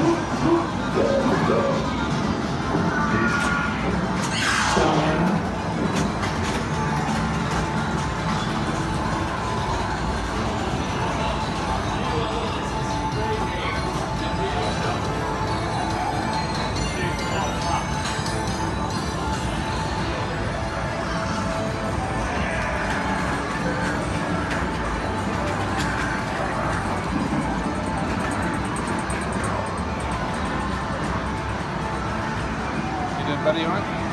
Shoot! Shoot! Better, you alright?